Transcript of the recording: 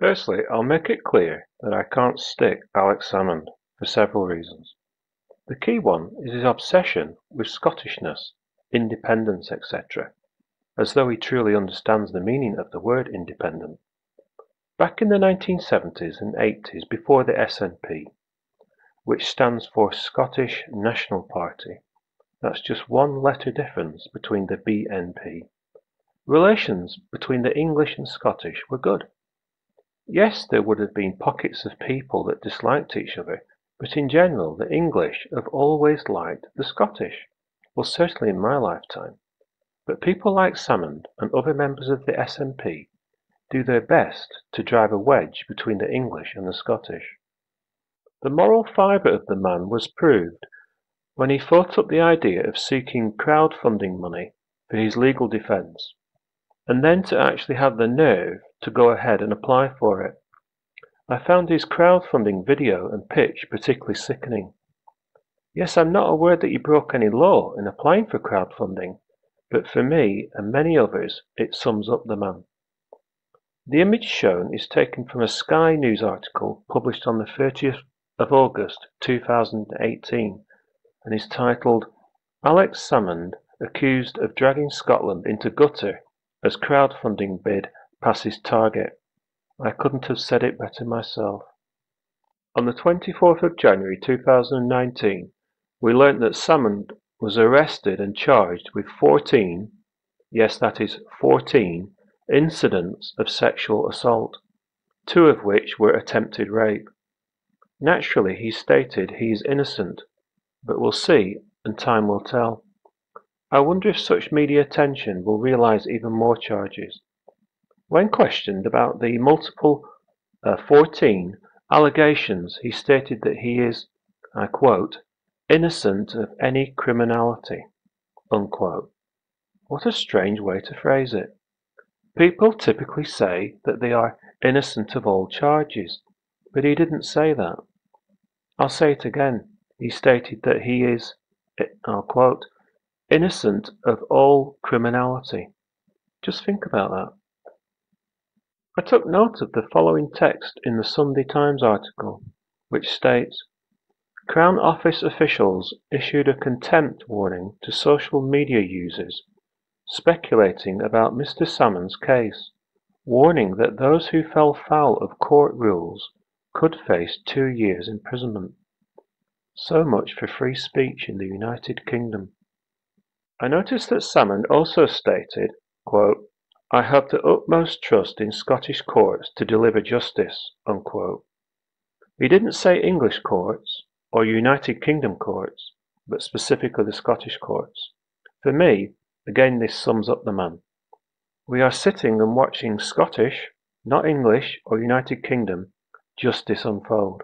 Firstly, I'll make it clear that I can't stick Alex Salmond for several reasons. The key one is his obsession with Scottishness, independence, etc., as though he truly understands the meaning of the word independent. Back in the 1970s and 80s, before the SNP, which stands for Scottish National Party, that's just one letter difference between the BNP, relations between the English and Scottish were good. Yes, there would have been pockets of people that disliked each other, but in general the English have always liked the Scottish. Well, certainly in my lifetime. But people like Salmond and other members of the SNP do their best to drive a wedge between the English and the Scottish. The moral fibre of the man was proved when he thought up the idea of seeking crowd-funding money for his legal defence, and then to actually have the nerve to go ahead and apply for it. I found his crowdfunding video and pitch particularly sickening. Yes, I'm not aware that he broke any law in applying for crowdfunding, but for me and many others it sums up the man. The image shown is taken from a Sky News article published on the 30th of August 2018 and is titled Alex Salmond accused of dragging Scotland into gutter as crowdfunding bid passes target. I couldn't have said it better myself. On the 24th of January 2019, we learnt that Salmond was arrested and charged with 14, yes that is 14, incidents of sexual assault, two of which were attempted rape. Naturally he stated he is innocent, but we'll see and time will tell. I wonder if such media attention will realise even more charges. When questioned about the multiple uh, 14 allegations, he stated that he is, I quote, innocent of any criminality, unquote. What a strange way to phrase it. People typically say that they are innocent of all charges, but he didn't say that. I'll say it again. He stated that he is, I'll quote, innocent of all criminality. Just think about that. I took note of the following text in the Sunday Times article, which states, Crown Office officials issued a contempt warning to social media users speculating about Mr. Salmond's case, warning that those who fell foul of court rules could face two years imprisonment. So much for free speech in the United Kingdom. I noticed that Salmond also stated, quote, I have the utmost trust in Scottish courts to deliver justice. Unquote. He didn't say English courts or United Kingdom courts, but specifically the Scottish courts. For me, again this sums up the man. We are sitting and watching Scottish, not English or United Kingdom, justice unfold.